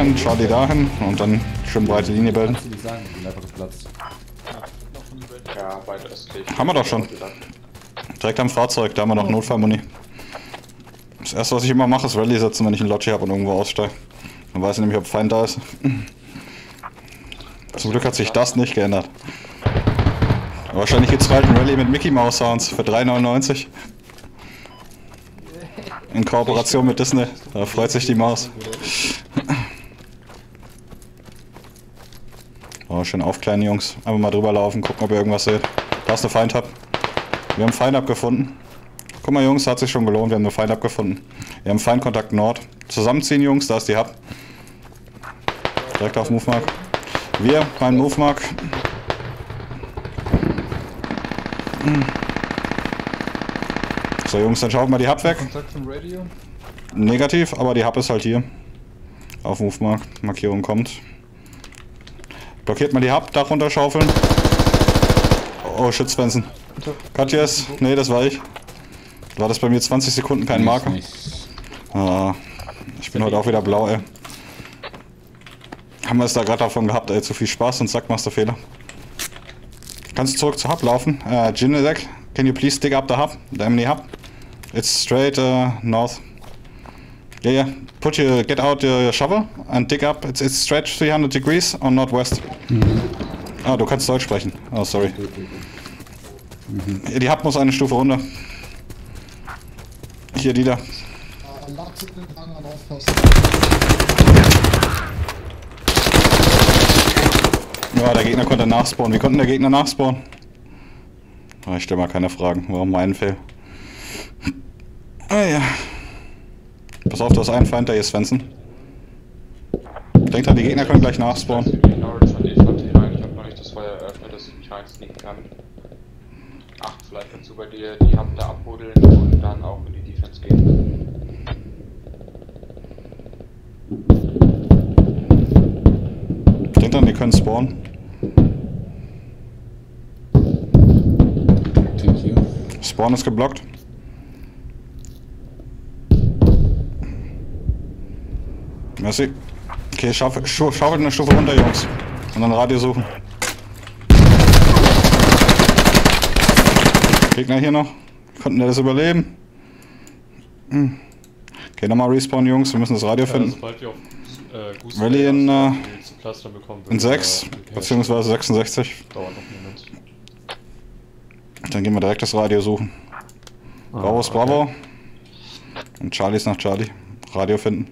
dahin, Charlie dahin und dann schön breite Linie bilden. Kannst du nicht sagen, die Leiter geplatzt. Ja, weiter östlich. Haben wir doch schon. Direkt am Fahrzeug, da haben wir noch Notfallmuni. Das erste, was ich immer mache, ist Rallye setzen, wenn ich einen Lodge habe und irgendwo aussteige. Dann weiß ich nämlich, ob Feind da ist. Zum Glück hat sich das nicht geändert. Wahrscheinlich gibt es bald ein Rallye mit Mickey Mouse Sounds für 3,99. In Kooperation mit Disney. Da freut sich die Maus. Oh, schön aufkleiden, Jungs. Einfach mal drüber laufen, gucken, ob ihr irgendwas seht. Da ist eine Feindhub. Wir haben Feindhub gefunden. Guck mal, Jungs, hat sich schon gelohnt. Wir haben eine Feindhub gefunden. Wir haben Feindkontakt Nord. Zusammenziehen, Jungs, da ist die Hub. Direkt auf Move Mark. Wir, mein Move Mark. So, Jungs, dann schaut mal die Hub weg. Negativ, aber die Hub ist halt hier. Auf Move Mark. Markierung kommt. Blockiert mal die Hub, Dach runterschaufeln. Oh, Svensson. Katjes? Nee, das war ich. War das bei mir 20 Sekunden kein Marker? Ah, ich bin heute auch wieder blau, ey. Haben wir es da gerade davon gehabt, ey, zu viel Spaß und zack, machst du Fehler. Kannst du zurück zur Hub laufen? Äh, Ginelek, can you please dig up the hub? The Emily Hub? It's straight uh, north. Yeah, yeah. Put your, get out your shovel and dig up. It's, it's straight 300 degrees on northwest. Ah, du kannst Deutsch sprechen. Oh, sorry. Die Hub muss eine Stufe runter. Hier, die da. Ja, der Gegner konnte nachspawnen. Wie konnten der Gegner nachspawnen? Ah, ich stelle mal keine Fragen. Warum meinen Fehl? Ah ja. Pass auf, du hast einen Feind da hier, Svensson. Denk dran, die Gegner können gleich nachspawnen. Rein. Ich habe noch nicht das Feuer eröffnet, dass ich mich reinsneaken kann. Acht, vielleicht du bei dir die Hub da abbuddeln und dann auch in die Defense gehen. Denk dran, die können spawnen. Spawn ist geblockt. Merci. Okay, schaufelt eine Stufe runter, Jungs. Und dann Radio suchen. Gegner hier noch. Konnten der das überleben? Hm. Okay, nochmal respawn, Jungs. Wir müssen das Radio Ja, finden. sobald wir auf äh, Goose Rallye in, äh, In 6, beziehungsweise 66. Dauert noch einen Moment. Dann gehen wir direkt das Radio suchen. Bravo ist Bravo. Und Charlie ist nach Charlie. Radio finden.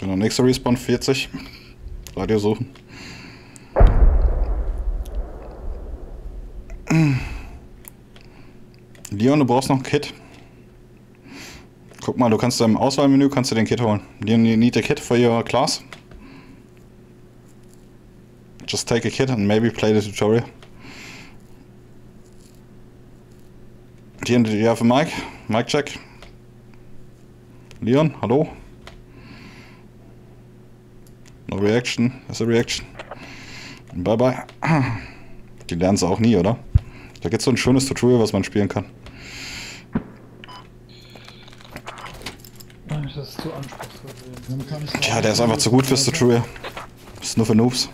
Genau, nächster Respawn 40. Radio suchen. Leon, du brauchst noch ein Kit. Guck mal, du kannst im Auswahlmenü kannst du den Kit holen. You need a kit for your class. Just take a kit and maybe play the tutorial. You, do you have a mic? Mic check. Leon, hallo? No reaction. Is a reaction. Bye bye. Die lernen sie auch nie, oder? Da gibt's so ein schönes Tutorial, was man spielen kann. Das ist zu anspruchsvoll. Tja, der ist einfach zu gut fürs Tutorial. Ist nur für Noobs.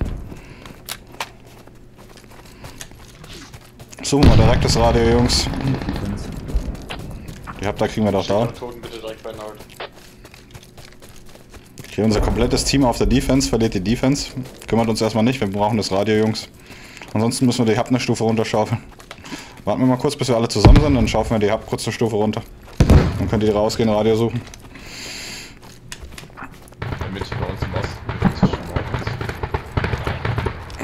Suchen wir direkt das Radio, Jungs. Die habt da kriegen wir doch da. Toten bitte direkt bei Nord. Okay, unser komplettes Team auf der Defense verliert die Defense. Kümmert uns erstmal nicht, wir brauchen das Radio, Jungs. Ansonsten müssen wir die Hub eine Stufe runterschaufeln. Warten wir mal kurz, bis wir alle zusammen sind, dann schaufeln wir die Hub kurz eine Stufe runter. Dann könnt ihr rausgehen, Radio suchen. Damit bei uns im Osten.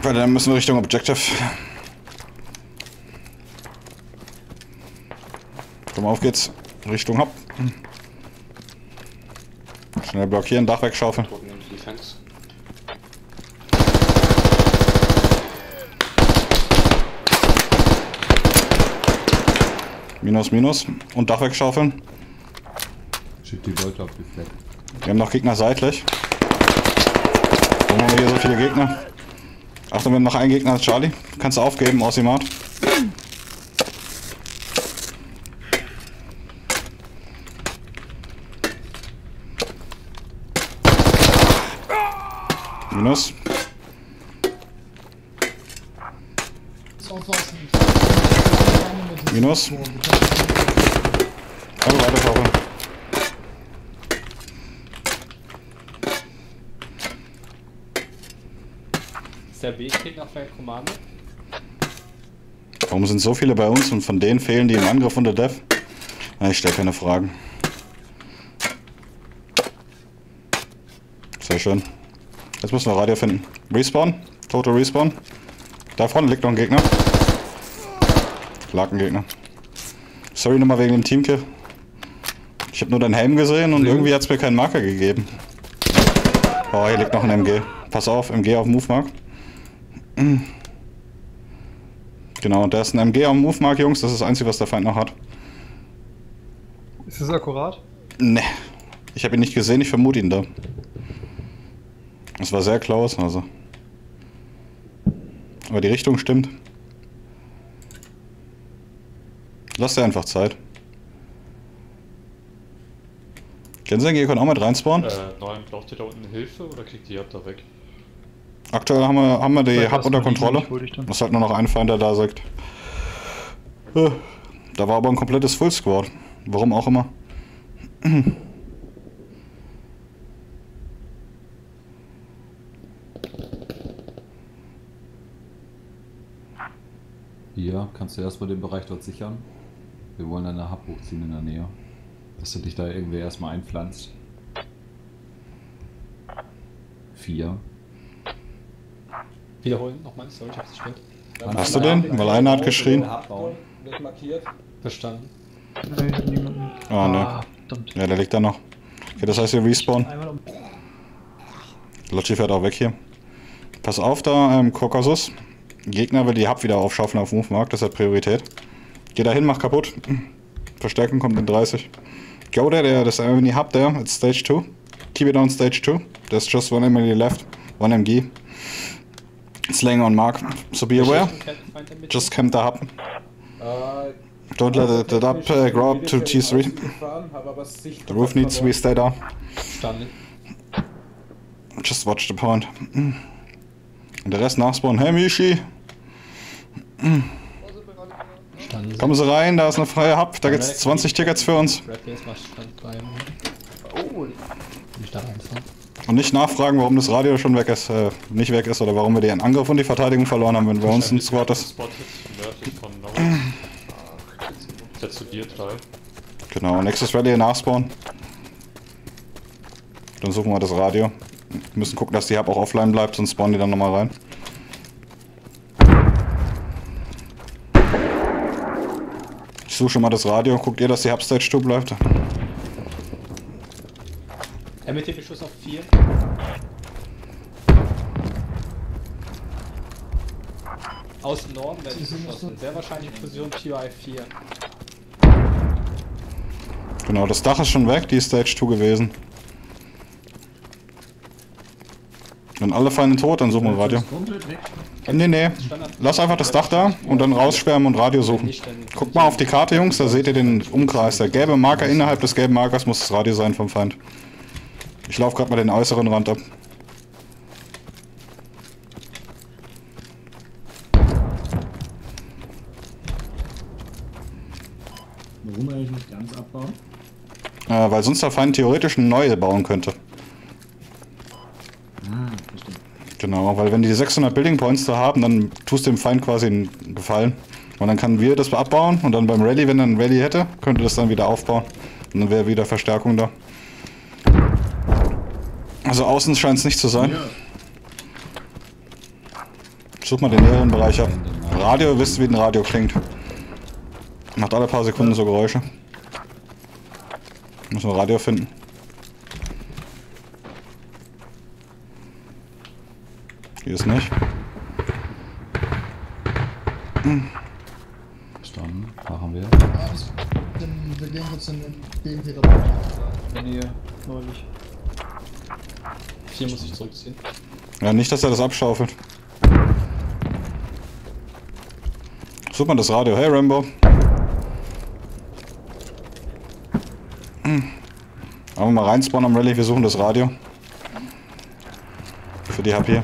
Weil dann müssen wir Richtung Objective. Komm, auf geht's. Richtung Hub. Schnell blockieren, Dach wegschaufeln. Minus, minus. Und Dach wegschaufeln. Schieb die Leute auf die Fleck. Wir haben noch Gegner seitlich. Warum haben wir hier so viele Gegner? Achtung, wir haben noch einen Gegner, Charlie. Kannst du aufgeben, Aussimat. Aufpassen. Minus. Also weiter tauchen. Ist der Weg nach der Kommando? Warum sind so viele bei uns und von denen fehlen die im Angriff unter Dev? Ich stelle keine Fragen. Sehr schön. Jetzt müssen wir Radio finden. Respawn. Total Respawn. Da vorne liegt noch ein Gegner. Lag ein Gegner. Sorry nochmal wegen dem Teamkill. Ich habe nur deinen Helm gesehen und irgendwie hat es mir keinen Marker gegeben. Oh, hier liegt noch ein MG. Pass auf, MG auf Move Mark. Genau, da ist ein MG am Move Mark, Jungs. Das ist das Einzige, was der Feind noch hat. Ist das akkurat? Ne, ich habe ihn nicht gesehen, ich vermute ihn da. Es war sehr close, also. Aber die Richtung stimmt. Lass dir einfach Zeit. Genseng, ihr könnt auch mit reinspawnen. Äh, nein, braucht ihr da unten Hilfe oder kriegt ihr ab da weg? Aktuell haben wir, haben wir die Hub unter Kontrolle. ist halt nur noch ein Feind, der da sagt. Äh, Da war aber ein komplettes Full Squad. Warum auch immer. Hier, kannst du erstmal den Bereich dort sichern. Wir wollen eine Hub hochziehen in der Nähe. Dass du dich da irgendwie erstmal einpflanzt. Vier. Wiederholen nochmal, sorry, ich hab's gehört. Hast du den? Weil einer hat geschrien. Wird markiert. Verstanden. Ah, ne. verdammt. Ja, der liegt da noch. Okay, das heißt, wir respawn. Einmal um. Lotchi fährt auch weg hier. Pass auf da, ähm, Kaukasus. Gegner will die Hub wieder aufschaufeln auf Move Mark, das hat Priorität. Geh da hin, mach kaputt. Verstärkung kommt in 30. Go there, there, das Enemy Hub there, it's stage 2. Keep it on stage 2. There's just one enemy left. One MG. It's laying on Mark. So be aware. Just camp the Hub. Äh, Don't let it, it up, uh, grow up to T3. The roof needs to be stayed up. Just watch the point. Und der Rest nachspawnen. Hey Mishi, Kommen Sie rein, da ist eine freie Hub, da gibt's 20 Tickets für uns. Oh? Und nicht nachfragen, warum das Radio schon weg ist, äh, nicht weg ist oder warum wir den Angriff und die Verteidigung verloren haben, wenn bei uns ein Squad ist. Zu dir drei. Genau, nächstes Rally nachspawnen. Dann suchen wir das Radio. Wir müssen gucken, dass die Hub auch offline bleibt, sonst spawnen die dann nochmal rein. Ich suche schon mal das Radio. Guckt ihr, dass die Hub Stage 2 bleibt? MT-Beschuss auf 4. Aus Norden werde ich geschossen. Sehr wahrscheinlich Fusion TI 4. Genau, das Dach ist schon weg, die ist Stage 2 gewesen. Wenn alle Feinde tot, dann suchen wir Radio. Nee, nee. Lass einfach das Dach da und dann raussperren und Radio suchen. Guckt mal auf die Karte, Jungs, da seht ihr den Umkreis. Der gelbe Marker innerhalb des gelben Markers muss das Radio sein vom Feind. Ich laufe gerade mal den äußeren Rand ab. Warum eigentlich nicht ganz abbauen? Äh, weil sonst der Feind theoretisch eine neue bauen könnte. Ah, verstehe. Genau, weil wenn die 600 Building Points da haben, dann tust du dem Feind quasi einen Gefallen. Und dann können wir das abbauen und dann beim Rally, wenn er ein Rally hätte, könnte das dann wieder aufbauen. Und dann wäre wieder Verstärkung da. Also außen scheint es nicht zu sein. Such mal den näheren Bereich ab. Radio, ihr wisst, wie ein Radio klingt. Macht alle paar Sekunden so Geräusche. Müssen wir Radio finden. Hier ist nicht. Verstanden. Machen wir. Wir gehen kurz in den BMP dabei. In der Nähe, neulich. 4 muss ich zurückziehen. Ja, nicht, dass er das abschaufelt. Such mal das Radio. Hey, Rambo. Hm. Aber mal reinspawnen am Rallye, wir suchen das Radio. Für die HP.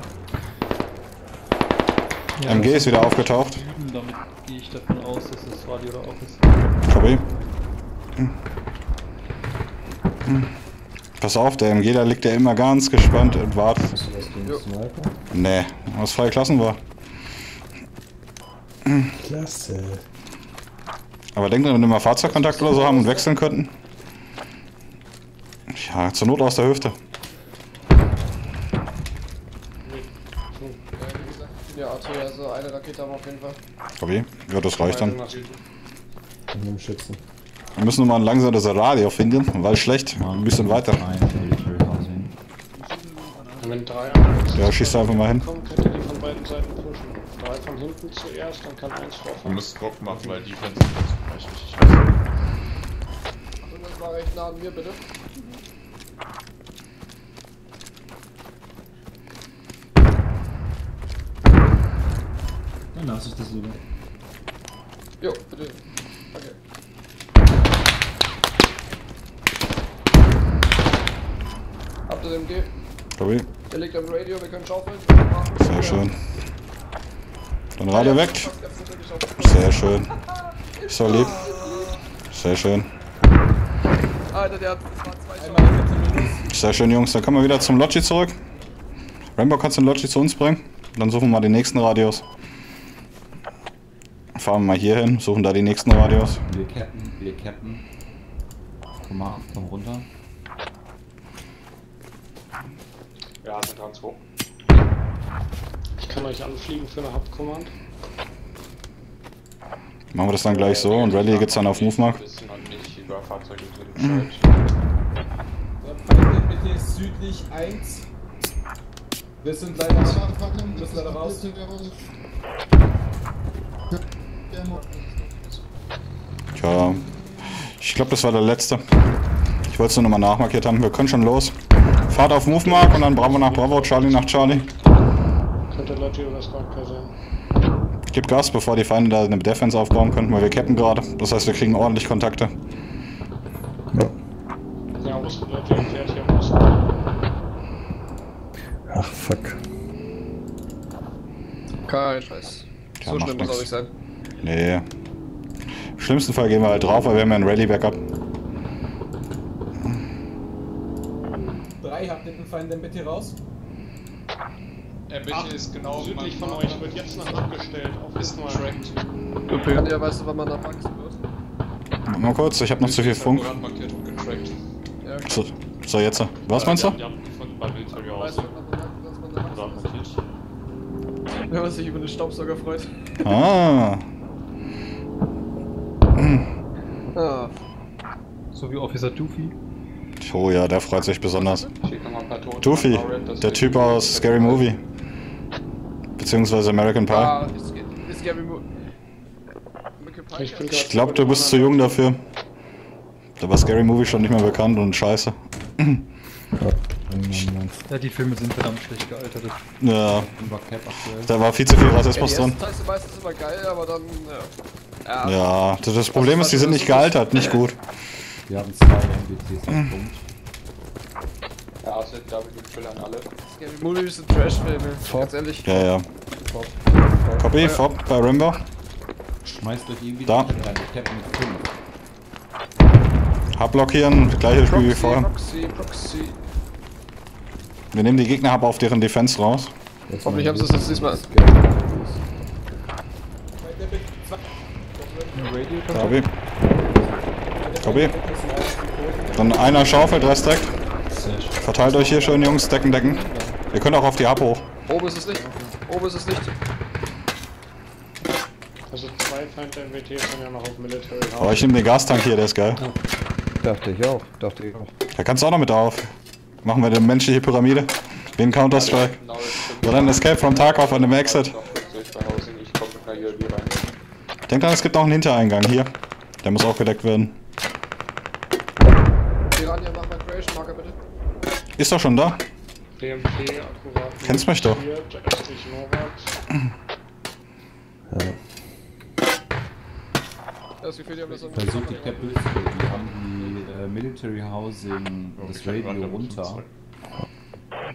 MG ist wieder aufgetaucht. Üben, damit gehe ich davon aus, dass das Radio da auch ist. Copy. Hm. Hm. Pass auf, der MG, da liegt ja immer ganz gespannt und wartet. Hast du was gegen Sniper? Nee, was freie Klassen war. Klasse. Aber denk dran, wenn wir mal Fahrzeugkontakt oder so haben und wechseln könnten. Ja, zur Not aus der Hüfte. Rakete haben wir auf jeden Fall. Copy. Ja, das reicht dann. Schützen. Wir müssen nur mal langsam das Radio finden, weil schlecht. Ein bisschen weiter. Wenn drei Ja, schießt einfach mal hin. kommen, könnt ihr die von beiden Seiten pushen. Drei von hinten zuerst, dann kann eins Wir drauf. müssen Druck machen, weil die Fans sind jetzt gleich richtig. Und das war recht nah an mir, bitte. Dann lasse ich das lieber. Jo, bitte. Danke. Habt ihr den MG? Copy. Der liegt am Radio, wir können schaufeln. Sehr schön. Dann Radio weg. Sehr schön. So lieb. Sehr schön. Alter, der hat zwei. Sehr schön, Jungs. Dann kommen wir wieder zum Logi zurück. Rambo, kannst du den Logi zu uns bringen? Dann suchen wir mal die nächsten Radios. Fahren wir mal hier hin, suchen da die nächsten Radios. Wir cappen, wir cappen. Komm mal, komm runter. Ja, sind dran zwei. Ich kann euch anfliegen für eine Hub-Command. Machen wir das dann gleich so und Rally geht's dann auf Move Mark. Feinde bitte südlich 1. Wir sind leider. Wir da raus? Tja, ich glaube, das war der letzte. Ich wollte es nur nochmal nachmarkiert haben. Wir können schon los. Fahrt auf Move Mark und dann Bravo nach Bravo, Charlie nach Charlie. Könnte Logi oder Stalker sein. Gib Gas, bevor die Feinde da eine Defense aufbauen können, weil wir cappen gerade. Das heißt, wir kriegen ordentlich Kontakte. Ja, Osten, Logi fährt hier im Osten. Ach, fuck. Kein Scheiß. Ja, so schlimm muss auch nicht sein. Nee. Im schlimmsten Fall gehen wir halt drauf, weil wir haben ja ein Rally-Backup. 3, habt ihr den Feind denn bitte raus? Er bitte ist genau Südlich von euch wird jetzt nach abgestellt. Auf ist mal. tracked. Du ja, weißt du, wann man nach wachsen wird? Mal kurz, ich habe noch zu viel Funk. So, so jetzt. Was meinst du? Wenn man sich über den Staubsauger freut. Ah, Ah. So wie Officer Doofy. oh ja, der freut sich besonders. Doofy, der Typ aus Scary Movie. Beziehungsweise American Pie. Ah, ist, ist Gary Mo Ich glaube, du bist zu jung dafür. Da war Scary Movie schon nicht mehr bekannt und scheiße. Ja, die Filme sind verdammt schlecht gealtert. Ja, da war viel zu viel Ja, Rassismus die drin. sind meistens immer geil, aber dann, ja. Ja, Ja, das das Problem ist, die sind nicht gealtert, nicht gut. Wir haben zwei MBTs auf Punkt. Ja, ASW Chill an alle. Scary Movies sind Trash-Filme, ganz ehrlich. Ja, ja. Copy, Fob bei Rambo. Schmeißt euch irgendwie Da. rein. Ich cap mit 5. Hub blockieren, gleiches Spiel wie vorher. Proxy, Proxy. Wir nehmen die Gegner Hub auf deren Defense raus. Hoffentlich haben sie es jetzt diesmal. Copy. Copy. Dann einer schaufelt, Rest deckt. Verteilt euch hier schön, Jungs. Decken, decken. Ihr könnt auch auf die Hub hoch. Oben ist es nicht. Oben ist es nicht. Also zwei Feind der MWT sind ja noch auf Military Aber Housing. ich nehme den Gastank hier, der ist geil. Dachte ich auch, dachte ich auch. Da kannst du auch noch mit auf. Machen wir eine menschliche Pyramide. Wie in Counter-Strike. Oder ein Escape from Tarkov an dem Exit. Noch kurz durch bei Housing, ich komm mit einer UAV rein. Denkt dran, es gibt noch einen Hintereingang hier. Der muss auch gedeckt werden. Piranha, mach mal Creation Marker bitte. Ist doch schon da. BMP akkurat. Kennst mich doch. Ja. Das Gefühl, die haben das Versucht die Capitals, die haben die äh, Military Housing, das Radio runter.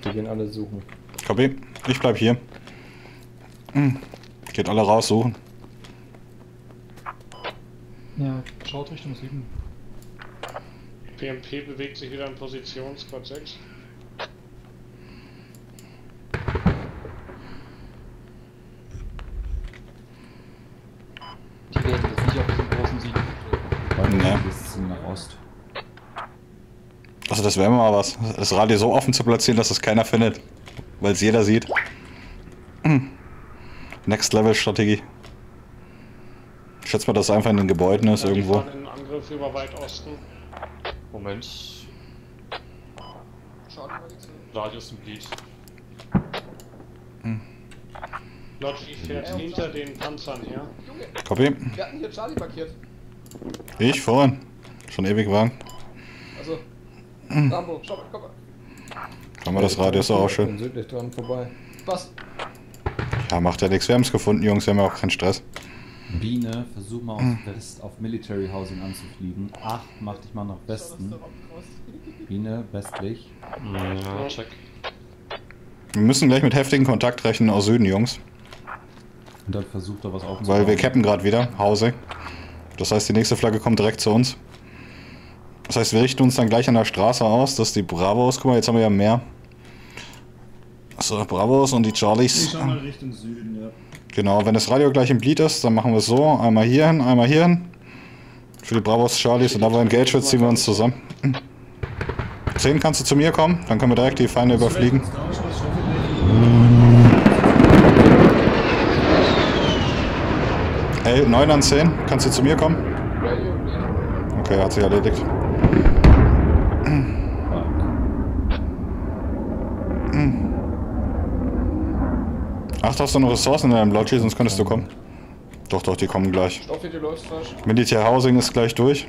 Die gehen alle suchen. Copy. Ich bleib hier. Hm. Geht alle raussuchen. Ja, schaut Richtung Süden. BMP bewegt sich wieder in Position, Squad 6. Die werden jetzt nicht auf diesen großen Sieg. Nee. bisschen nach Ost. Also das wäre mal was. Das Radio so offen zu platzieren, dass es keiner findet. Weil es jeder sieht. Next Level Strategie. Schätze mal, dass es einfach in den Gebäuden ist Ja, irgendwo. in Angriff über Weitosten. Moment. Schaden mal nichts. Radius im Bleed. Logi fährt Ja, hinter den Panzern her. Junge, Copy. wir hatten hier Charlie markiert. Ich vorhin. Schon ewig waren. Also, Hm. Rambo, schau mal, komm mal. Kann man das Radio ist auch schön. südlich dran vorbei. Was? Ja, macht ja nichts. Wir haben es gefunden, Jungs. Wir haben ja auch keinen Stress. Biene, versuch mal aus West auf Military Housing anzufliegen. Ach, mach dich mal nach Westen. Biene, westlich. Ja, check. Wir müssen gleich mit heftigen Kontakt rechnen aus Süden, Jungs. Und dann versucht er was aufzubauen. Weil wir cappen gerade wieder. Housing. Das heißt, die nächste Flagge kommt direkt zu uns. Das heißt, wir richten uns dann gleich an der Straße aus. Das ist die Bravos. Guck mal, jetzt haben wir ja mehr. So, Bravos und die Ich Charlies. schau mal Richtung Süden, ja. Genau, wenn das Radio gleich im Bleed ist, dann machen wir es so. Einmal hier hin, einmal hier hin. Für die Bravos, Charlies und da wo Engage wird, ziehen wir uns zusammen. 10 kannst du zu mir kommen, dann können wir direkt die Feinde überfliegen. Hey, 9 an 10, kannst du zu mir kommen? Okay, hat sich erledigt. Ach, hast du noch Ressourcen in deinem Lodgy, sonst könntest du kommen. Doch, doch, die kommen gleich. Stoff, die läuft falsch. Militär Housing ist gleich durch.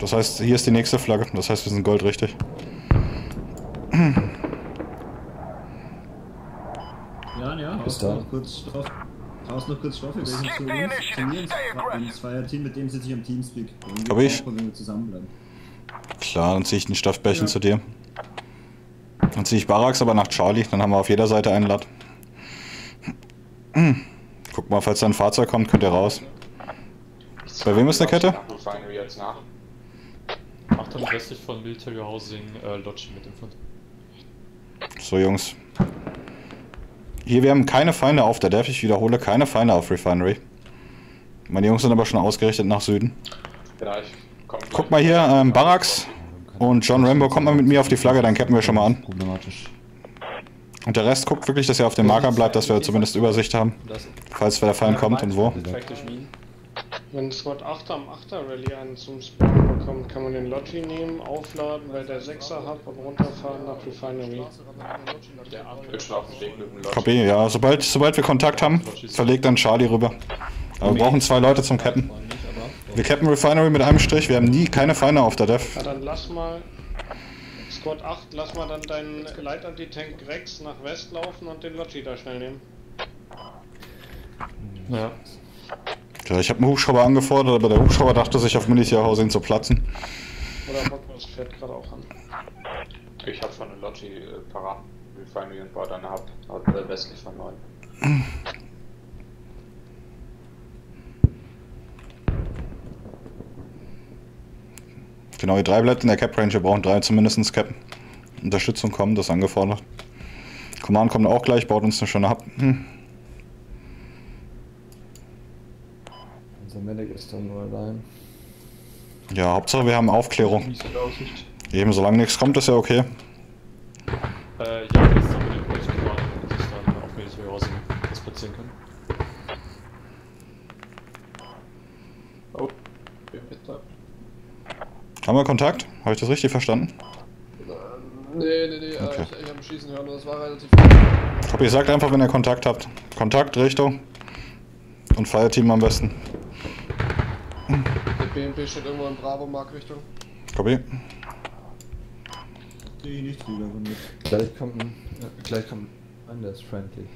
Das heißt, hier ist die nächste Flagge. Das heißt, wir sind goldrichtig. Ja, ja, Bis haust dann. noch kurz Stoff. Haust noch kurz Stoffe, welchen zu uns, zu mir ins Zweierteam, mit dem sitze ich am Teamspeak. Wir Hab ich. Wenn wir zusammenbleiben. Klar, dann ziehe ich den Stoffbärchen Ja. zu dir. Dann ziehe ich Barracks aber nach Charlie. Dann haben wir auf jeder Seite einen Lat. Guck mal, falls da ein Fahrzeug kommt, könnt ihr raus. Bei wem ist eine Kette? Macht dann westlich von Military Housing äh, Lodge mit dem Fund. So, Jungs. Hier, wir haben keine Feinde auf der Dev. Ich wiederhole, keine Feinde auf Refinery. Meine Jungs sind aber schon ausgerichtet nach Süden. Genau, ich komm Guck mal hier, ähm, Barracks und John Rambo, kommt mal mit mir auf die Flagge, dann cappen wir schon mal an. Problematisch. Und der Rest guckt wirklich, dass er auf dem Marker bleibt, dass wir zumindest Übersicht haben, falls der Feind kommt und wo. Wenn Squad 8 am 8er Rallye einen zum Spawn bekommt, kann man den Logi nehmen, aufladen bei der 6er Hub und runterfahren nach Refinery. Copy, ja, sobald, sobald wir Kontakt haben, verlegt dann Charlie rüber. Aber wir brauchen zwei Leute zum Cappen. Wir cappen Refinery mit einem Strich, wir haben nie keine Feinde auf der Dev. Ja, dann lass mal. Squad 8, lass mal dann deinen Leitanti-Tank Rex nach West laufen und den Logi da schnell nehmen. Ja. Ja, ich habe einen Hubschrauber angefordert, aber der Hubschrauber dachte sich auf Militärhousing zu platzen. Oder Bockwas fährt gerade auch an. Ich habe schon eine Logi äh, parat. Refinery und baue eine Hub äh, westlich von 9. Genau, die drei bleibt in der Cap Range, wir brauchen drei zumindest Cap. Unterstützung kommen, das ist angefordert. Command kommt auch gleich, baut uns eine schöne Hub. Hm. Unser Medic ist dann nur allein. Ja, Hauptsache wir haben Aufklärung. Eben, solange nichts kommt, ist ja okay. Äh, ja, jetzt haben wir den Bridge gefahren und sich dann auf Military Housing das platzieren können. Oh, bitte. Haben wir Kontakt? Habe ich das richtig verstanden? Nee, nee, nee, Okay. äh, ich, ich habe Schießen hören das war relativ. Copy, ihr sagt einfach, wenn ihr Kontakt habt. Kontakt, Richtung. Und Fireteam am besten. Der BMP steht irgendwo in Bravo-Mark-Richtung. Copy. ich nicht viel davon mit. Gleich kommt ein. Äh, gleich kommt ein, der ist friendly.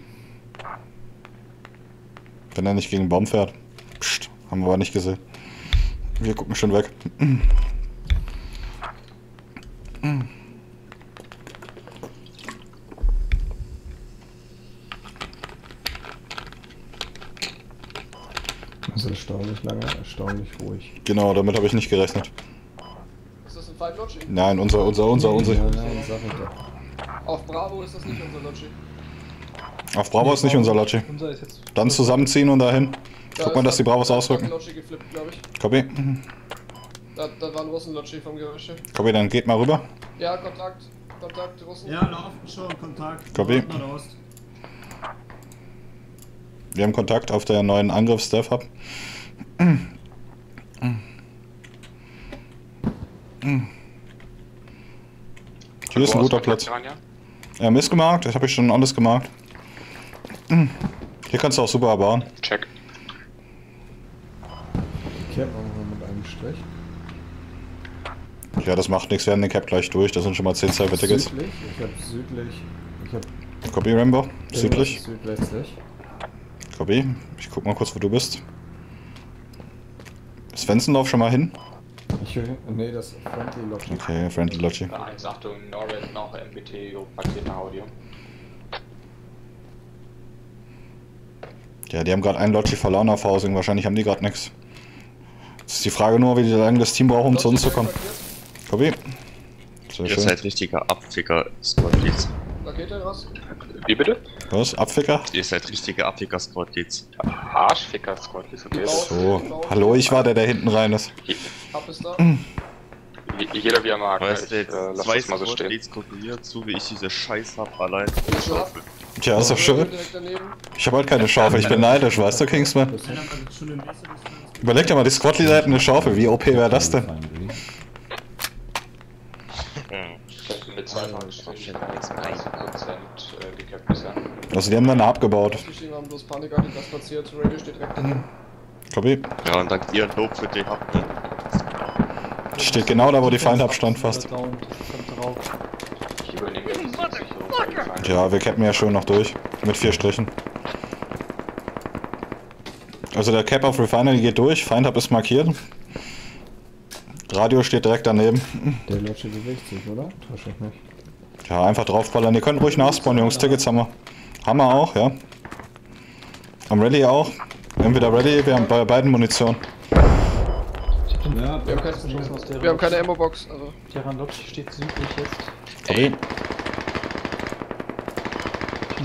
Wenn er nicht gegen den Baum fährt. Psst, haben wir aber nicht gesehen. Wir gucken schon weg. Also erstaunlich lange, erstaunlich ruhig. Genau, damit habe ich nicht gerechnet. Ist das ein Fight Lodgy? Nein, unser, unser, unser, unser. Nein, nein, sag ich doch. Auf Bravo ist das nicht unser Lodgy. Auf Bravo ist nicht unser Lodgy. Unser ist jetzt. Dann zusammenziehen und dahin. Da Guck mal, dass die Bravos ausrücken. geflippt. Copy. Da, da war ein Russen-Lodgy vom Gerüchte. Copy, dann geht mal rüber. Ja, Kontakt. Kontakt, Russen. Ja, laufen schon, Kontakt. Copy. Wir haben Kontakt auf der neuen Angriffs-Dev-Hub. Hier ist ein guter Platz. Ja, Mist gemarkt, das habe ich schon alles gemarkt. Hier kannst du auch super bauen. Check. Man mal mit einem Strich. Ja, das macht nichts, wir haben den Cap gleich durch. Das sind schon mal 10 Cyber-Tickets. Südlich, ich hab südlich. Ich hab Copy, Rambo. Südlich. Südwestlich. Copy. Ich guck mal kurz, wo du bist. Svensson lauf schon mal hin. Ich höre. Nee, das ist Friendly Logic. Okay, Friendly Logic. 1, Achtung, Norred noch MBT, Paket nach Audio. Ja, die haben gerade einen Logic verloren auf Housing. Wahrscheinlich haben die gerade nichts. Jetzt ist die Frage nur, wie lange das Team braucht, um zu uns zu kommen. Copy. Sehr Ihr seid richtiger Abficker, Squad Leads. Rakete, was? Wie bitte? Was? Abficker? Ihr seid richtige Abficker, Squad Leads. Arschficker Squad, ist okay. So. Hallo, ich war der, der hinten rein ist. Hab ist da. Je- Jeder wie er mag. Weißt Ich du, äh, jetzt zwei das mal so stehen. Leads kontrolliert, so wie ich diese Scheiß hab, allein. Tja, ist doch schön. Ich habe halt keine Schaufel. Ich bin neidisch, weißt du, Kingsman? Überleg dir mal, die Squad-Leader hätten eine Schaufel. Wie OP wäre das denn? Mit zwei Fahrgeschwindigkeiten 30% äh, gekappt bisher. Also, die haben dann abgebaut. Haben bloß Panik an, das passiert. Radio steht direkt daneben. Copy. Ja, und dank ihr ein Lob für die ne? Steht genau da, wo die Feindhab stand fast. Ja, wir cappen ja schön noch durch. Mit vier Strichen. Also der Cap auf Refinery geht durch, Feindhab ist markiert. Radio steht direkt daneben. Der Logic bewegt sich, oder? Täusche ich mich. Ja, einfach draufballern. Ihr könnt ruhig nachspawnen, Jungs. Tickets haben wir. Haben wir auch, ja. Am Rallye auch. Entweder Rallye, wir haben bei beiden Munition. Ja, Wir haben, kein, wir haben keine Ammo-Box. Also. Terran Lodge steht südlich jetzt. Okay.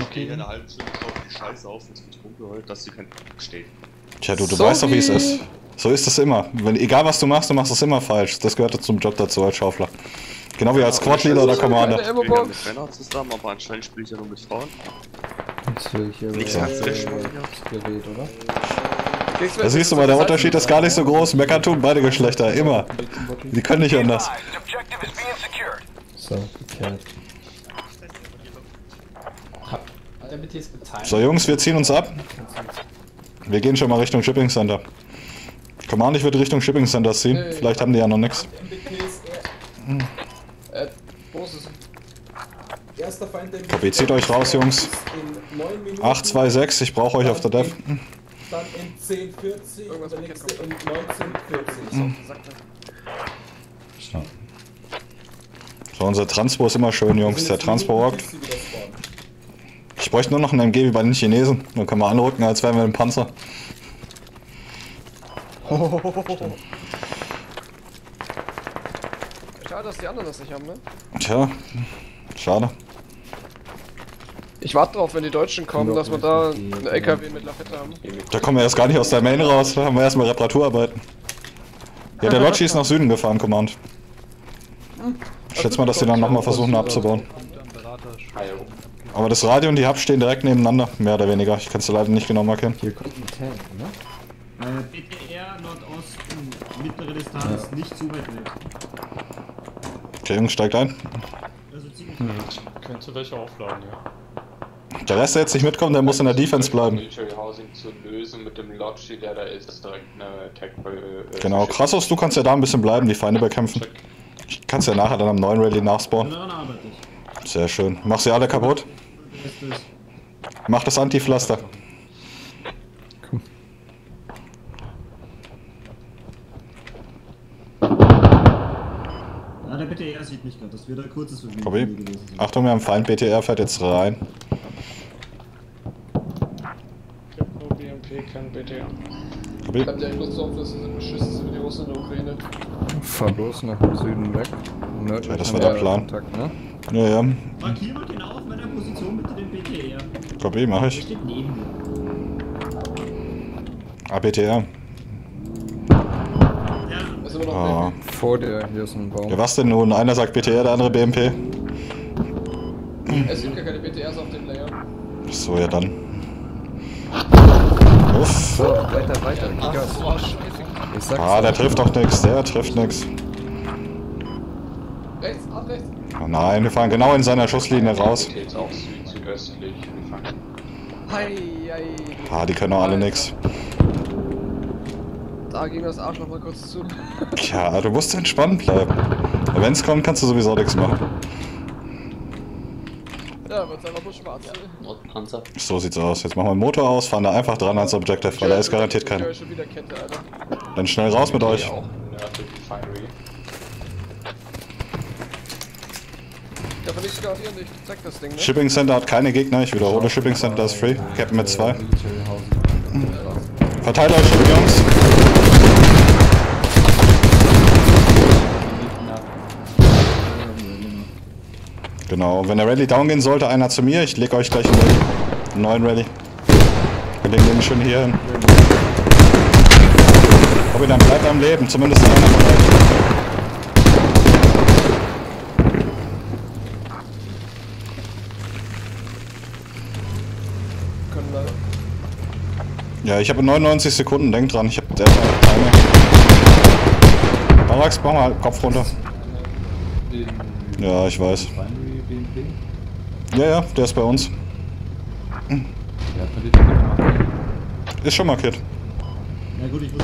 Okay, eine halbe Stunde kauft die Scheiße auf, jetzt wird rumgeheult, dass sie kein steht. Tja, du, du So weißt doch, wie es ist. So ist es immer. Wenn, egal was du machst, du machst es immer falsch. Das gehört zum Job dazu als Schaufler. Genau wie als Squad-Leader oder Commander. Keine Ich bin ja mit Männern zusammen, aber anscheinend spiele ich ja nur mit Frauen. Jetzt will ich hier Nichts der Gerät, oder? Da siehst du mal, der Unterschied ist gar nicht so groß. Mecker tun beide Geschlechter, immer. Die können nicht anders. So, gekehrt. So, Jungs, wir ziehen uns ab. Wir gehen schon mal Richtung Shipping Center. Command, ich würde Richtung Shipping Center ziehen. Vielleicht haben die ja noch nichts. Äh, wo ist es? Erster Feind der Copy, zieht euch raus, Jungs. In 9 Minuten. 826, ich brauche euch auf der Dev. Dann in 1040 und der nächste in 1940. So, unser Transpo ist immer schön, Jungs. Der Transpo rockt. Ich bräuchte nur noch einen MG wie bei den Chinesen. Dann können wir anrücken, als wären wir im Panzer. Schade, dass die anderen das nicht haben, ne? Tja, schade. Ich warte drauf, wenn die Deutschen kommen, dass wir da einen LKW mit Lafette haben. Da kommen wir erst gar nicht aus der Main raus. Da haben wir erstmal Reparaturarbeiten. Ja, der Lodgy ist nach Süden gefahren, Command. Ich schätze mal, dass die dann nochmal versuchen abzubauen. Aber das Radio und die Hub stehen direkt nebeneinander, mehr oder weniger. Ich kann es leider nicht genau markieren. Hier kommt ein Tank, ne? Äh, BTR Nordosten, mittlere Distanz, nicht zu weit weg. Okay, Jungs, steigt ein. Also ziemlich Könntest du welche aufladen, ja. Der Rest, der jetzt nicht mitkommt, der muss in der Defense bleiben. Military Housing zu lösen mit dem Lodgy, der da ist, ist direkt eine Attack. Äh, Genau, Krassos, du kannst ja da ein bisschen bleiben, die Feinde bekämpfen. Ich kann ja nachher dann am neuen Rally nachspawnen. Ich. Sehr schön. Mach sie alle kaputt. Mach das Anti-Pflaster. Ah, der BTR sieht mich gerade. Das wird ein kurzes Kobi. gewesen. Achtung, wir haben Feind. BTR fährt jetzt rein. Ich hab BMP, kein BTR. Kobi. Bleibt ja Lust auf, dass sie beschissen sind wie die Russen in der Ukraine. Fahr bloß nach dem Süden weg. Nördlich Ja, das war der Plan. Kontakt, ne? Ja, ja. Markier mal genau auf meiner Position bitte den BTR. Kobi, mach Der ich. steht neben mir. Ah, BTR. Das noch Ah. Vor dir, hier ist ein Baum. Ja, was denn nun? Einer sagt BTR, der andere BMP. Es gibt gar keine BTRs auf dem Layer. So, ja dann. So, weiter, weiter. Gib Gas. Ich sag's Ah, der trifft doch nix. Der trifft nix. Rechts, ab rechts. Oh nein, wir fahren genau in seiner Schusslinie raus. Auch. Ah, die können doch alle nix. Da ging das Arschloch mal kurz zu. Tja, du musst entspannt bleiben. Wenn's kommt, kannst du sowieso nichts machen. Ja, wird's einfach nur schwarz. Nordpanzer. So sieht's aus. Jetzt machen wir den Motor aus, fahren da einfach dran ans Objective, weil da ist garantiert Kette, Alter. Dann schnell raus mit euch. auch nördlich Refinery. Ja, aber nicht zeig das Ding, ne? Shipping Center hat keine Gegner, ich wiederhole, Shipping Center ist free. Captain mit zwei. Verteilt euch, Jungs. Genau, wenn der Rally down gehen sollte, einer zu mir. Ich leg euch gleich einen, neuen Rally. Wir legen den schön hier hin. Hobby, dann bleibt am Leben, zumindest einer von euch. Ja, ich habe 99 Sekunden, denk dran, ich habe der eine. Barax, mach mal Kopf runter. Ja, ich weiß. Ja, ja, der ist bei uns. Ist schon markiert. Ja gut, ich muss.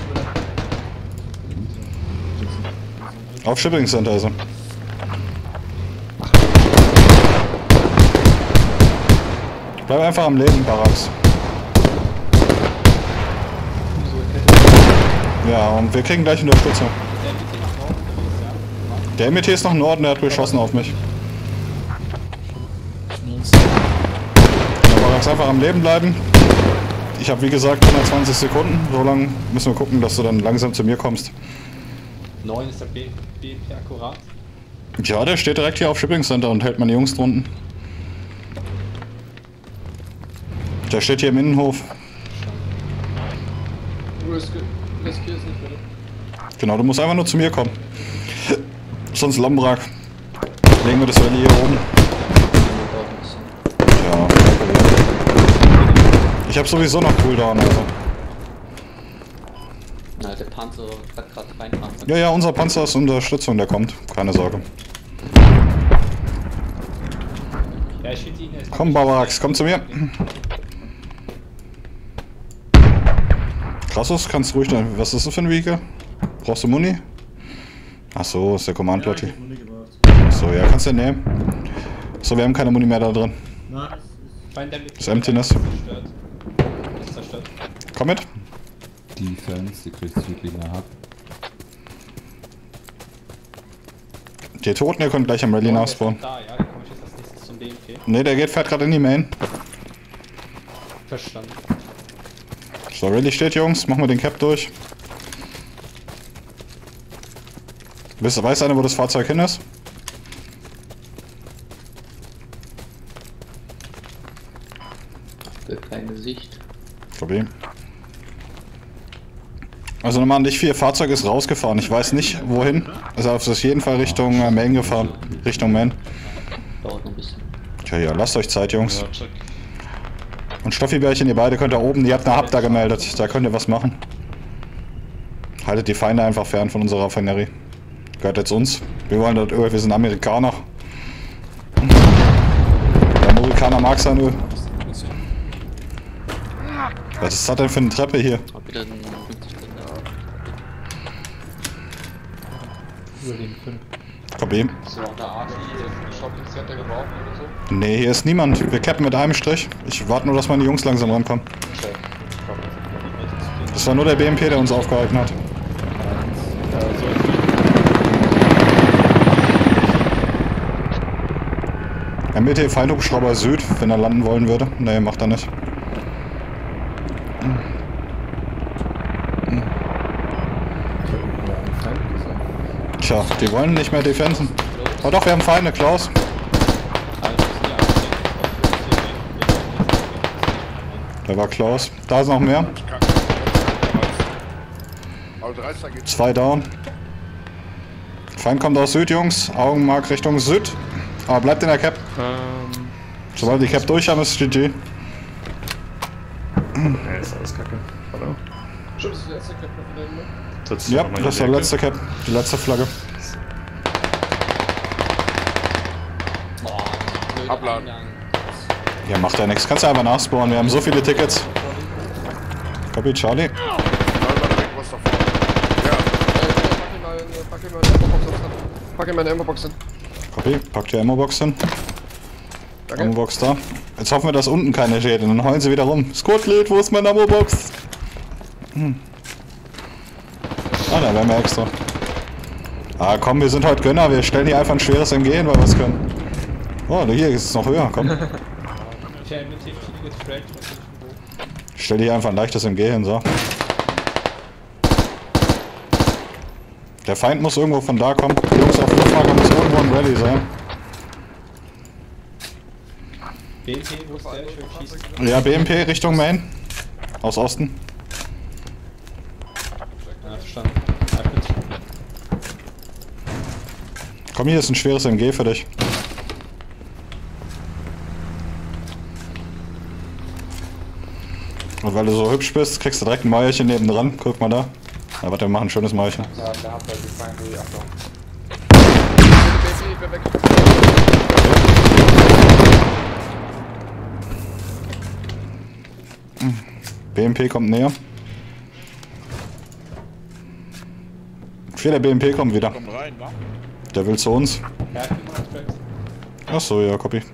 Auf Shipping Center er. Bleib einfach am Leben, Barax. Ja, und wir kriegen gleich Unterstützung. Der MT ist nach Norden, der hat beschossen auf mich. Barax, einfach am Leben bleiben. Ich habe wie gesagt 120 Sekunden. So lange müssen wir gucken, dass du dann langsam zu mir kommst. 9 ist der B BMP akkurat. Ja, der steht direkt hier auf Shipping Center und hält meine Jungs drunten. Der steht hier im Innenhof. Genau, du musst einfach nur zu mir kommen. Sonst Lambrak. Legen wir das Rallye hier oben. Ja, kein Problem. Ich habe sowieso noch Cooldown, also. Na, der Panzer hat gerade kein Panzer. Ja, ja, unser Panzer ist Unterstützung, der kommt. Keine Sorge. Ja, ich ihn jetzt. Komm, Barbarax, komm zu mir. Krassus, kannst du ruhig dann. Was ist das für ein Vehikel? Brauchst du Muni? Ach so, ist der Command Ja, hab. So, ja, kannst du nehmen. So, wir haben keine Muni mehr da drin. Na, das ist. Emptiness. Komm mit. Defense, die kriegt nach Hub. Die Toten, ihr könnt gleich am Rallye Oh, der nachspawnen. Da, ja, dann komme ich jetzt als nächstes zum BMP. Ne, der geht, fährt gerade in die Main. Verstanden. So, Rallye steht, Jungs. Machen wir den Cap durch. Wisst, weiß einer, wo das Fahrzeug hin ist? Für keine Sicht. Problem. Also nochmal an dich, vier Fahrzeug ist rausgefahren. Ich weiß nicht, wohin. Also auf jeden Fall Richtung äh, Main gefahren. Richtung Main. Dauert noch ein bisschen. Tja, ja, lasst euch Zeit, Jungs. Ja, check. Und Stoffibärchen, ihr beide könnt da oben, ihr habt eine Hub da gemeldet. Da könnt ihr was machen. Haltet die Feinde einfach fern von unserer Raffinerie. Gehört jetzt uns. Wir wollen das Öl, wir sind Amerikaner. Der Amerikaner mag sein Öl. Was ist das denn für eine Treppe hier? Hab wieder einen 50 drin. Über den 5. Copy. Hast du noch eine Art, Shopping Center gebrauchen oder so? Nee, hier ist niemand. Wir cappen mit einem Strich. Ich warte nur, dass meine Jungs langsam rankommen. Okay. Das war nur der BMP, der uns aufgehalten hat. MBT Feindhubschrauber Süd, wenn er landen wollen würde. Nee, macht er nicht. Tja, die wollen nicht mehr defensen. Oh doch, wir haben Feinde, Klaus. Der war Klaus. Da ist noch mehr. Zwei down. Feind kommt aus Süd, Jungs. Augenmark Richtung Süd. Aber bleibt in der Cap. Ähm, Sobald die Cap durch haben, ist GG. ja, ist alles kacke. Oder? Stimmt, das ist die Cap Setzt Ja, das ist der letzte Cap. Die letzte Flagge. Abladen. Ja, macht ja nichts. Kannst du einfach nachspawnen. Wir haben so viele Tickets. Copy, Charlie. Pack in die Ammo-Box hin. Copy, pack die Ammo-Box hin. Danke. Ammo-Box da. Jetzt hoffen wir, dass unten keine. Und dann heulen sie wieder rum. Squad-Lead, wo ist meine Ammo-Box? Hm. Ah, da wären wir extra. Ah, komm, wir sind heute Gönner. Wir stellen hier einfach ein schweres MG hin, weil wir es können. Oh, hier ist es noch höher. Komm. Ich stell hier einfach ein leichtes MG hin, so. Der Feind muss irgendwo von da kommen. Jungs auf Luftlager muss irgendwo ein Rally sein. BNP, wo ist der? Ja, BMP Richtung Main. Aus Osten. Ja, verstanden. Ah, gut. Komm, hier ist ein schweres MG für dich. Und weil du so hübsch bist, kriegst du direkt ein Mäuerchen neben dran. Guck mal da. Na, warte, wir machen ein schönes Mäuerchen. Da, da habt ihr die Feinde, Achtung. Baby, ich bin weg. BMP kommt näher. Vierter BMP kommt wieder. Komm rein, wa? Der will zu uns. Ja, ich getrackt. Achso, ja, copy. Ich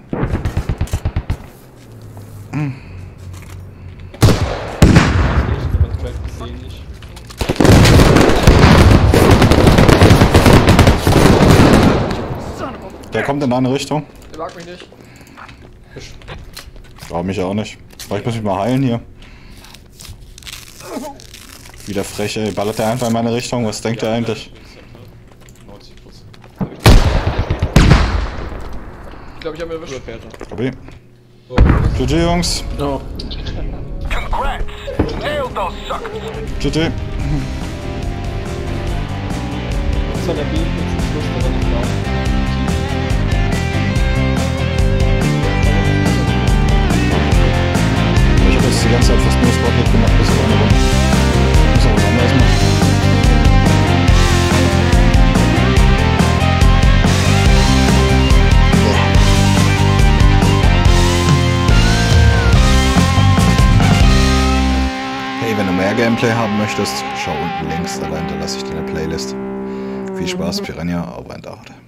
ich. Der kommt in deine Richtung. Der mag mich nicht. Glaub mich auch nicht. Aber ich muss mich mal heilen hier. Wieder frech, ey. Ballert der einfach in meine Richtung? Was denkt er eigentlich? 90 Ich glaube, ich habe ihn erwischt. Copy. GG, Jungs. No. GG. Das war der BNP zum Schluss, nicht blau. Ich habe jetzt die ganze Zeit fast nur Spotlight gemacht, mehr Gameplay haben möchtest, schau unten links, da hinterlasse ich dir eine Playlist. Viel Spaß, Piranha, auf ein Dart.